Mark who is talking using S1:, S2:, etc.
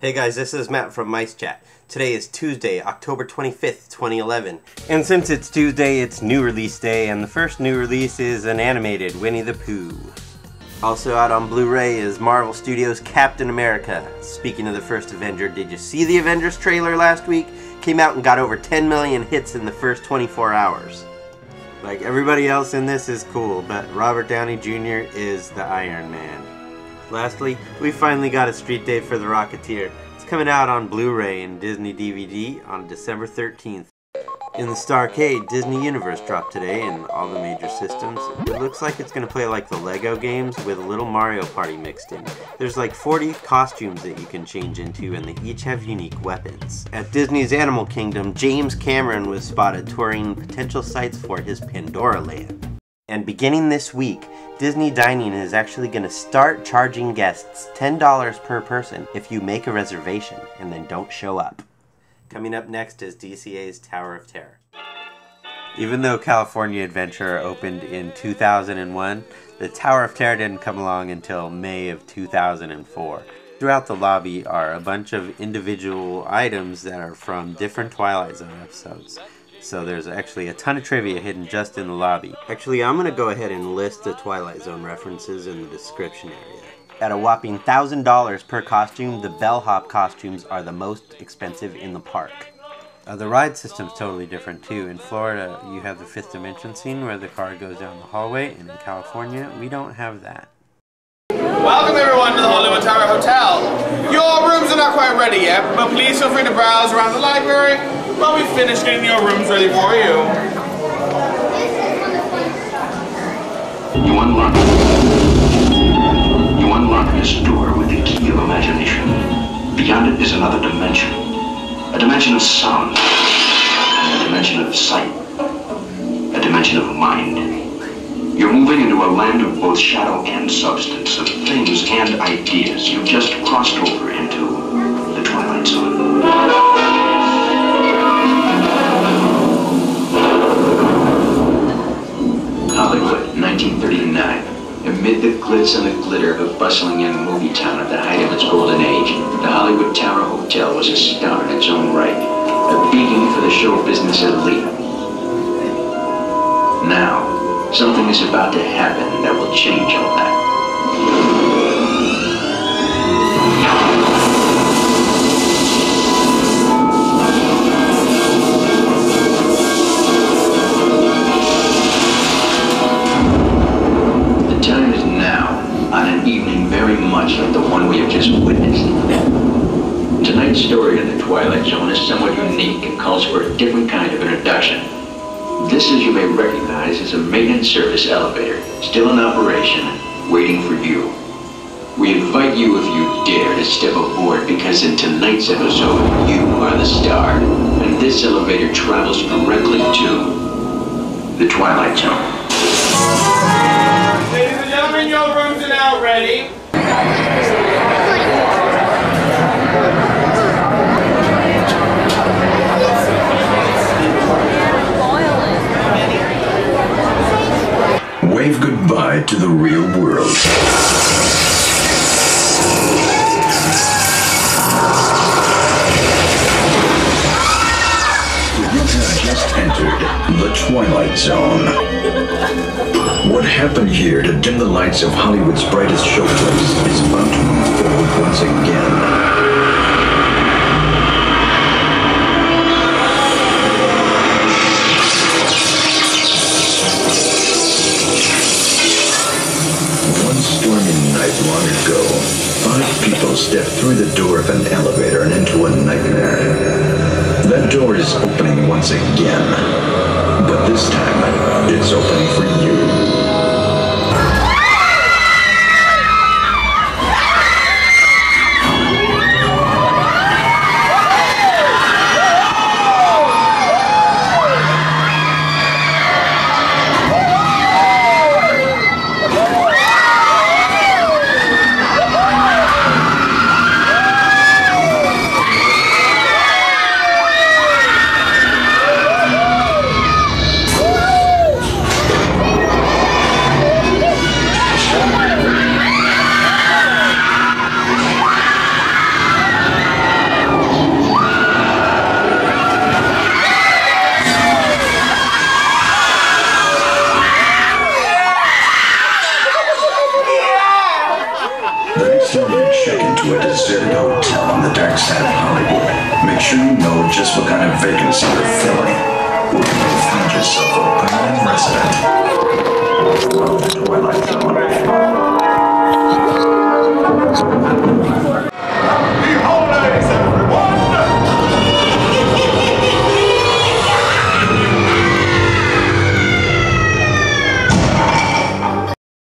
S1: Hey guys, this is Matt from MiceChat. Today is Tuesday, October 25th, 2011. And since it's Tuesday, it's new release day, and the first new release is an animated Winnie the Pooh. Also out on Blu-ray is Marvel Studios' Captain America. Speaking of the first Avenger, did you see the Avengers trailer last week? Came out and got over 10 million hits in the first 24 hours. Like everybody else in this is cool, but Robert Downey Jr. is the Iron Man. Lastly, we finally got a street date for The Rocketeer. It's coming out on Blu-ray and Disney DVD on December 13th. In the Starcade, Disney Universe dropped today in all the major systems. It looks like it's going to play like the Lego games with a little Mario Party mixed in. There's like 40 costumes that you can change into and they each have unique weapons. At Disney's Animal Kingdom, James Cameron was spotted touring potential sites for his Pandora Land. And beginning this week, Disney Dining is actually going to start charging guests $10 per person if you make a reservation and then don't show up. Coming up next is DCA's Tower of Terror. Even though California Adventure opened in 2001, the Tower of Terror didn't come along until May of 2004. Throughout the lobby are a bunch of individual items that are from different Twilight Zone episodes. So there's actually a ton of trivia hidden just in the lobby. Actually, I'm to go ahead and list the Twilight Zone references in the description area. At a whopping $1,000 per costume, the bellhop costumes are the most expensive in the park. Uh, the ride system's totally different too. In Florida, you have the fifth dimension scene where the car goes down the hallway, and in California, we don't have that.
S2: Welcome everyone to the Hollywood Tower Hotel. Your rooms are not quite ready yet, but please feel free to browse around the library while we finish getting your rooms ready for you.
S3: You unlock You unlock this door with the key of imagination. Beyond it is another dimension. A dimension of sound. A dimension of sight. A dimension of mind. You're moving into a land of both shadow and substance, of things and ideas. You've just crossed over into Amid the glitz and the glitter of a bustling young movie town at the height of its golden age, the Hollywood Tower Hotel was a star in its own right, a beacon for the show business elite. Now, something is about to happen that will change all that. One we have just witnessed. Tonight's story in the Twilight Zone is somewhat unique and calls for a different kind of introduction. This, as you may recognize, is a maintenance service elevator, still in operation, waiting for you. We invite you, if you dare, to step aboard because in tonight's episode, you are the star, and this elevator travels directly to the Twilight Zone.
S2: Ladies and gentlemen, your rooms are now ready.
S4: Wave goodbye to the real world. You have just entered the Twilight Zone. Happened here to dim the lights of Hollywood's brightest showplace is about to move forward once again. One stormy night long ago, five people stepped through the door of an elevator and into a nightmare. That door is opening once again, but this time it's opening for you. There to on the dark side of Hollywood. Make sure you know just what kind of vacancy you're filling, or you'll find yourself a permanent resident.